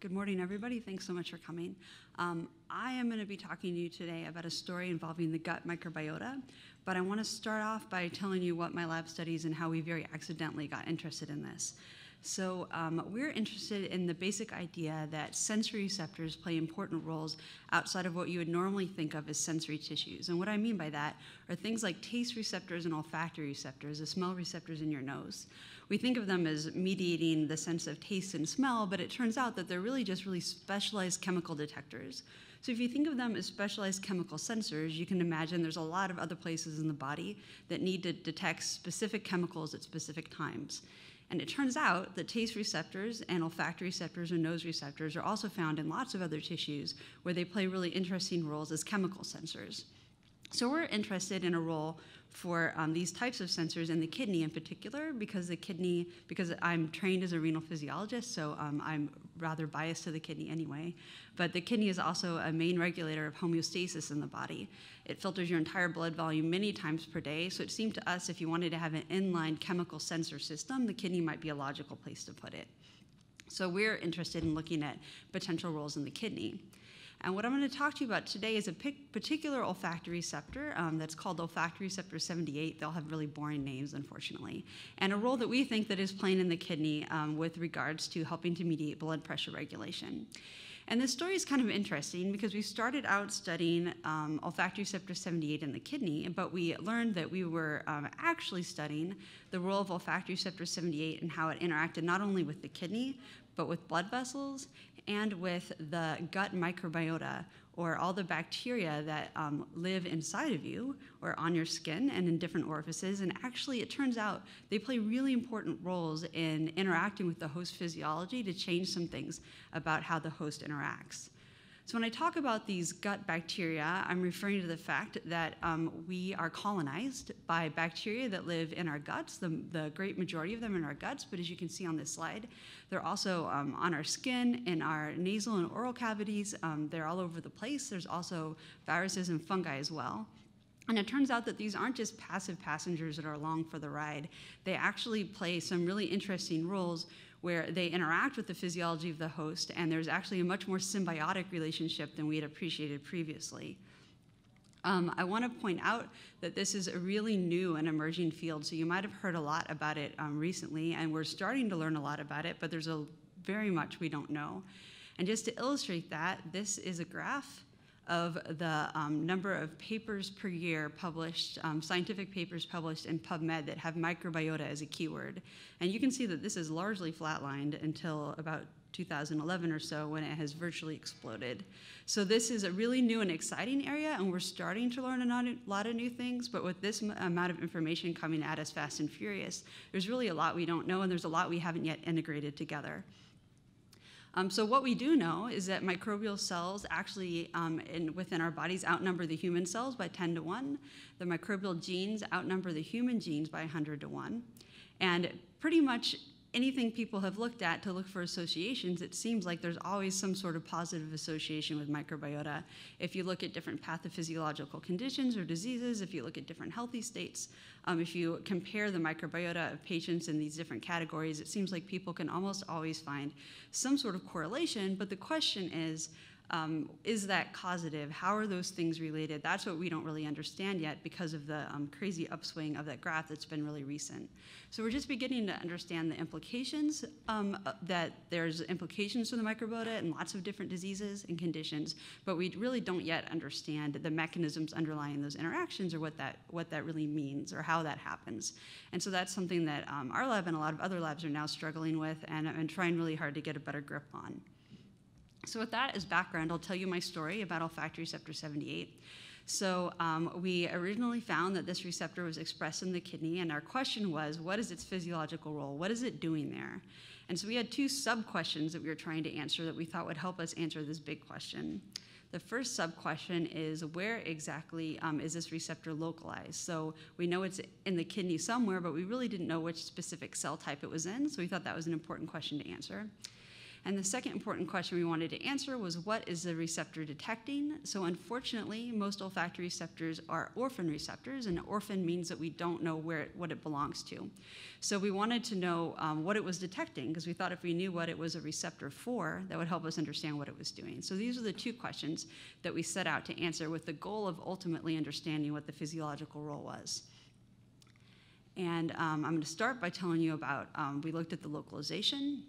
Good morning, everybody. Thanks so much for coming. Um, I am going to be talking to you today about a story involving the gut microbiota, but I want to start off by telling you what my lab studies and how we very accidentally got interested in this. So um, we're interested in the basic idea that sensory receptors play important roles outside of what you would normally think of as sensory tissues. And what I mean by that are things like taste receptors and olfactory receptors, the smell receptors in your nose. We think of them as mediating the sense of taste and smell, but it turns out that they're really just really specialized chemical detectors. So if you think of them as specialized chemical sensors, you can imagine there's a lot of other places in the body that need to detect specific chemicals at specific times. And it turns out that taste receptors and olfactory receptors and nose receptors are also found in lots of other tissues where they play really interesting roles as chemical sensors. So we're interested in a role for um, these types of sensors in the kidney in particular because the kidney, because I'm trained as a renal physiologist, so um, I'm rather biased to the kidney anyway. But the kidney is also a main regulator of homeostasis in the body. It filters your entire blood volume many times per day, so it seemed to us if you wanted to have an inline chemical sensor system, the kidney might be a logical place to put it. So we're interested in looking at potential roles in the kidney. And what I'm going to talk to you about today is a particular olfactory receptor um, that's called olfactory receptor 78. They'll have really boring names, unfortunately, and a role that we think that is playing in the kidney um, with regards to helping to mediate blood pressure regulation. And this story is kind of interesting because we started out studying um, olfactory receptor 78 in the kidney, but we learned that we were um, actually studying the role of olfactory receptor 78 and how it interacted not only with the kidney, but with blood vessels and with the gut microbiota, or all the bacteria that um, live inside of you or on your skin and in different orifices. And actually, it turns out they play really important roles in interacting with the host physiology to change some things about how the host interacts. So when I talk about these gut bacteria, I'm referring to the fact that um, we are colonized by bacteria that live in our guts, the, the, great majority of them in our guts, but as you can see on this slide, they're also um, on our skin, in our nasal and oral cavities, um, they're all over the place. There's also viruses and fungi as well. And it turns out that these aren't just passive passengers that are along for the ride. They actually play some really interesting roles where they interact with the physiology of the host, and there's actually a much more symbiotic relationship than we had appreciated previously. Um, I want to point out that this is a really new and emerging field, so you might have heard a lot about it um, recently, and we're starting to learn a lot about it, but there's a very much we don't know. And just to illustrate that, this is a graph of the um, number of papers per year published, um, scientific papers published in PubMed that have microbiota as a keyword. And you can see that this is largely flatlined until about 2011 or so when it has virtually exploded. So this is a really new and exciting area, and we're starting to learn a lot of new things, but with this amount of information coming at us fast and furious, there's really a lot we don't know, and there's a lot we haven't yet integrated together. Um, so what we do know is that microbial cells actually um, in, within our bodies outnumber the human cells by 10 to 1. The microbial genes outnumber the human genes by 100 to 1. And pretty much anything people have looked at to look for associations, it seems like there's always some sort of positive association with microbiota. If you look at different pathophysiological conditions or diseases, if you look at different healthy states, um, if you compare the microbiota of patients in these different categories, it seems like people can almost always find some sort of correlation. But the question is, um, is that causative? How are those things related? That's what we don't really understand yet because of the um, crazy upswing of that graph that's been really recent. So we're just beginning to understand the implications um, uh, that there's implications for the microbiota in lots of different diseases and conditions, but we really don't yet understand the mechanisms underlying those interactions or what that what that really means or how that happens. And so that's something that um, our lab and a lot of other labs are now struggling with and, and trying really hard to get a better grip on. So with that as background, I'll tell you my story about olfactory receptor 78. So um, we originally found that this receptor was expressed in the kidney, and our question was, what is its physiological role? What is it doing there? And so we had two sub-questions that we were trying to answer that we thought would help us answer this big question. The first sub-question is where exactly um, is this receptor localized? So we know it's in the kidney somewhere, but we really didn't know which specific cell type it was in, so we thought that was an important question to answer. And the second important question we wanted to answer was what is the receptor detecting? So, unfortunately, most olfactory receptors are orphan receptors, and orphan means that we don't know where it, what it belongs to. So, we wanted to know um, what it was detecting because we thought if we knew what it was a receptor for, that would help us understand what it was doing. So, these are the two questions that we set out to answer with the goal of ultimately understanding what the physiological role was. And um, I'm going to start by telling you about um, we looked at the localization.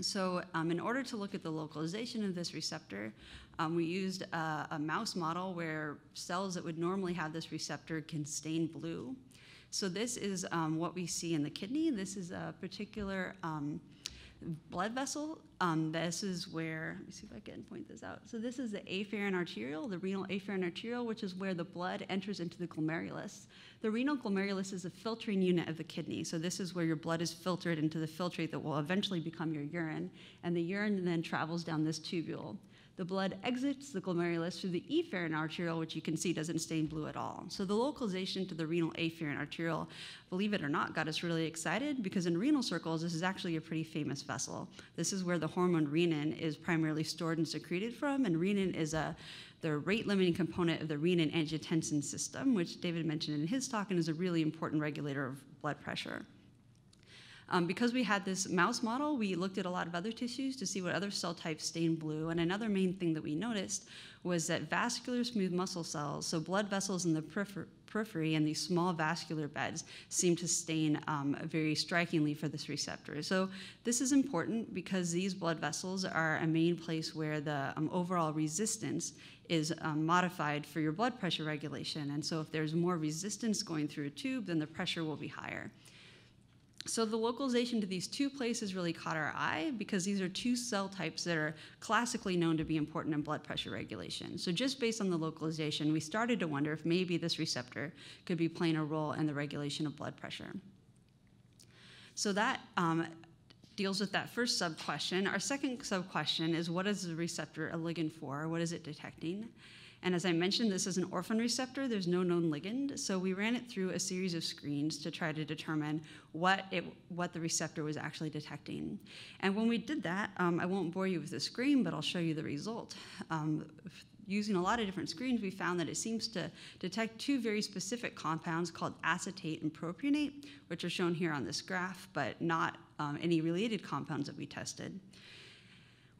So, um, in order to look at the localization of this receptor, um, we used a, a, mouse model where cells that would normally have this receptor can stain blue. So, this is um, what we see in the kidney. This is a particular um, blood vessel. Um, this is where, let me see if I can point this out. So this is the afferent arteriole, the renal afferent arteriole, which is where the blood enters into the glomerulus. The renal glomerulus is a filtering unit of the kidney. So this is where your blood is filtered into the filtrate that will eventually become your urine. And the urine then travels down this tubule. The blood exits the glomerulus through the efferent arteriole, which you can see doesn't stain blue at all. So the localization to the renal afferent arteriole, believe it or not, got us really excited because in renal circles, this is actually a pretty famous vessel. This is where the hormone renin is primarily stored and secreted from, and renin is a the rate limiting component of the renin angiotensin system, which David mentioned in his talk and is a really important regulator of blood pressure. Um, because we had this mouse model, we looked at a lot of other tissues to see what other cell types stain blue. And another main thing that we noticed was that vascular smooth muscle cells, so blood vessels in the periphery and these small vascular beds, seem to stain um, very strikingly for this receptor. So this is important because these blood vessels are a main place where the um, overall resistance is um, modified for your blood pressure regulation. And so if there's more resistance going through a tube, then the pressure will be higher. So the localization to these two places really caught our eye because these are two cell types that are classically known to be important in blood pressure regulation. So just based on the localization, we started to wonder if maybe this receptor could be playing a role in the regulation of blood pressure. So that um, deals with that first sub question. Our second sub question is what is the receptor a ligand for? What is it detecting? And as I mentioned, this is an orphan receptor. There's no known ligand. So we ran it through a series of screens to try to determine what, it, what the receptor was actually detecting. And when we did that, um, I won't bore you with the screen, but I'll show you the result. Um, using a lot of different screens, we found that it seems to detect two very specific compounds called acetate and propionate, which are shown here on this graph, but not um, any related compounds that we tested.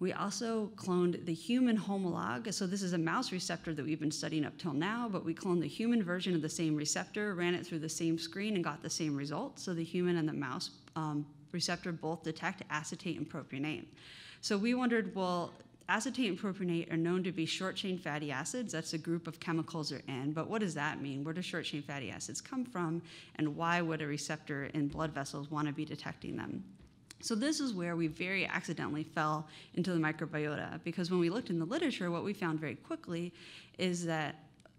We also cloned the human homolog. So this is a mouse receptor that we've been studying up till now, but we cloned the human version of the same receptor, ran it through the same screen, and got the same result. So the human and the mouse um, receptor both detect acetate and propionate. So we wondered, well, acetate and propionate are known to be short chain fatty acids. That's a group of chemicals they're in. But what does that mean? Where do short chain fatty acids come from? And why would a receptor in blood vessels want to be detecting them? So this is where we very accidentally fell into the microbiota because when we looked in the literature, what we found very quickly is that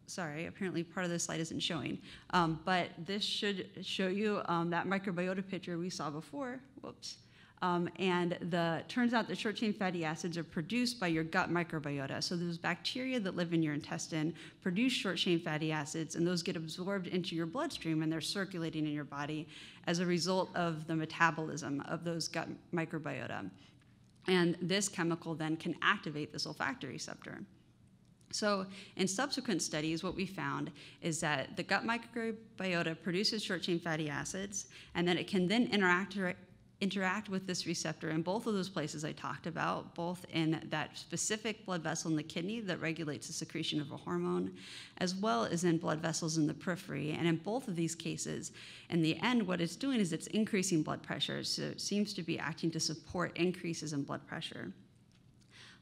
sorry, apparently part of this slide isn't showing, um, but this should show you um, that microbiota picture we saw before. Whoops. Um, and the turns out that short chain fatty acids are produced by your gut microbiota. So those bacteria that live in your intestine produce short chain fatty acids, and those get absorbed into your bloodstream and they're circulating in your body as a result of the metabolism of those gut microbiota. And this chemical then can activate this olfactory receptor. So, in subsequent studies, what we found is that the gut microbiota produces short chain fatty acids, and that it can then interact interact with this receptor in both of those places I talked about, both in that specific blood vessel in the kidney that regulates the secretion of a hormone, as well as in blood vessels in the periphery. And in both of these cases, in the end, what it's doing is it's increasing blood pressure. So it seems to be acting to support increases in blood pressure.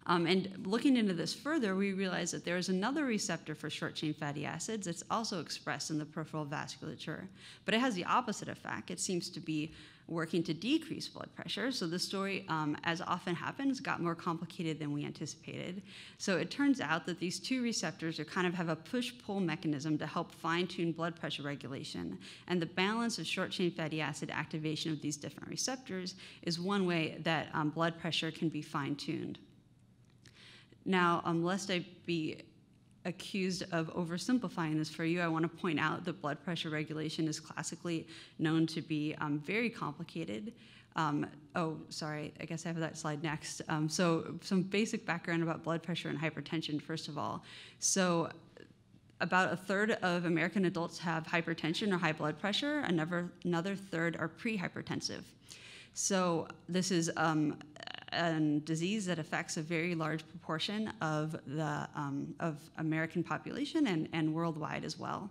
Um, and looking into this further, we realize that there is another receptor for short chain fatty acids that's also expressed in the peripheral vasculature, but it has the opposite effect. It seems to be working to decrease blood pressure. So the story, um, as often happens, got more complicated than we anticipated. So it turns out that these two receptors are kind of have a push-pull mechanism to help fine-tune blood pressure regulation. And the balance of short-chain fatty acid activation of these different receptors is one way that um, blood pressure can be fine-tuned. Now, um, lest I be accused of oversimplifying this for you, I want to point out that blood pressure regulation is classically known to be um, very complicated. Um, oh, sorry, I guess I have that slide next. Um, so, some basic background about blood pressure and hypertension, first of all. So, about a third of American adults have hypertension or high blood pressure, another, another third are prehypertensive. So, this is um, a disease that affects a very large proportion of the um, of American population and, and worldwide as well.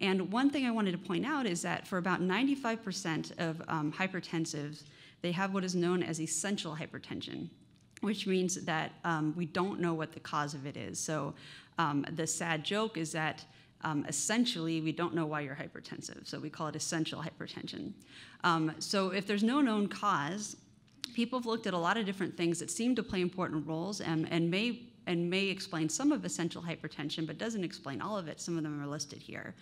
And one thing I wanted to point out is that for about 95% of um, hypertensives, they have what is known as essential hypertension, which means that um, we don't know what the cause of it is. So um, the sad joke is that um, essentially we don't know why you're hypertensive, so we call it essential hypertension. Um, so if there's no known cause, people have looked at a lot of different things that seem to play important roles and, and may and may explain some of essential hypertension, but doesn't explain all of it. Some of them are listed here.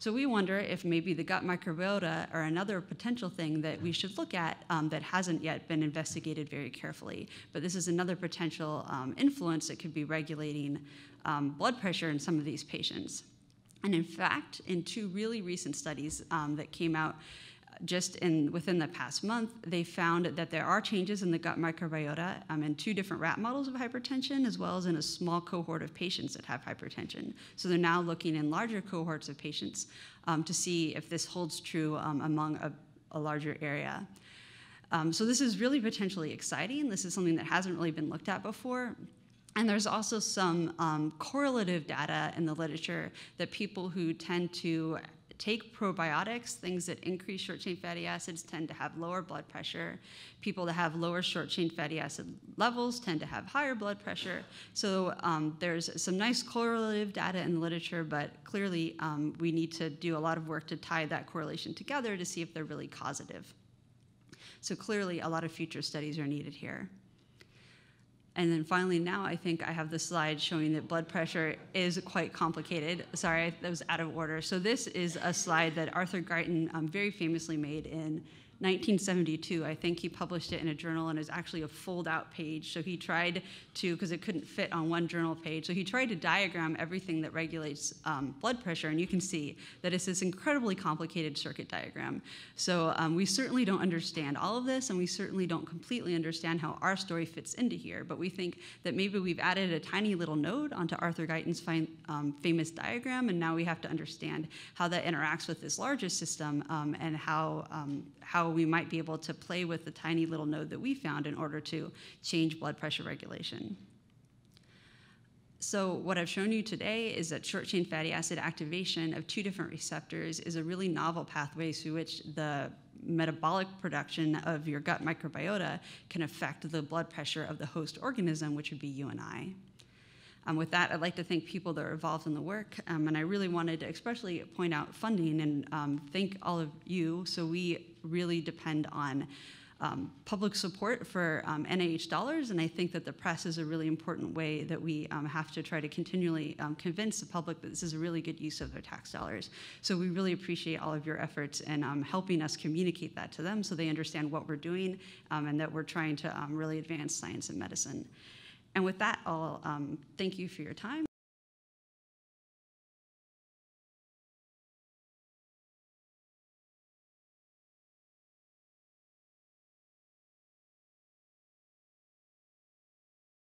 So we wonder if maybe the gut microbiota are another potential thing that we should look at um, that hasn't yet been investigated very carefully. But this is another potential um, influence that could be regulating um, blood pressure in some of these patients. And in fact, in two really recent studies um, that came out just in within the past month, they found that there are changes in the gut microbiota um, in two different rat models of hypertension, as well as in a small cohort of patients that have hypertension. So they're now looking in larger cohorts of patients um, to see if this holds true um, among a, a, larger area. Um, so this is really potentially exciting. This is something that hasn't really been looked at before. And there's also some um, correlative data in the literature that people who tend to take probiotics, things that increase short chain fatty acids tend to have lower blood pressure. People that have lower short chain fatty acid levels tend to have higher blood pressure. So um, there's some nice correlative data in the literature, but clearly um, we need to do a lot of work to tie that correlation together to see if they're really causative. So clearly a lot of future studies are needed here. And then finally, now I think I have the slide showing that blood pressure is quite complicated. Sorry, that was out of order. So this is a slide that Arthur Guyton um, very famously made in 1972. I think he published it in a journal and it's actually a fold out page. So he tried to, because it couldn't fit on one journal page, so he tried to diagram everything that regulates um, blood pressure. And you can see that it's this incredibly complicated circuit diagram. So um, we certainly don't understand all of this and we certainly don't completely understand how our story fits into here. But we think that maybe we've added a tiny little node onto Arthur Guyton's um, famous diagram and now we have to understand how that interacts with this larger system um, and how, um, we might be able to play with the tiny little node that we found in order to change blood pressure regulation. So what I've shown you today is that short chain fatty acid activation of two different receptors is a really novel pathway through which the metabolic production of your gut microbiota can affect the blood pressure of the host organism, which would be you and I. Um, with that, I'd like to thank people that are involved in the work, um, and I really wanted to especially point out funding and um, thank all of you. So we really depend on um, public support for um, NIH dollars, and I think that the press is a really important way that we um, have to try to continually um, convince the public that this is a really good use of their tax dollars. So we really appreciate all of your efforts in um, helping us communicate that to them so they understand what we're doing um, and that we're trying to really advance science and medicine. And with that, I'll thank you for your time.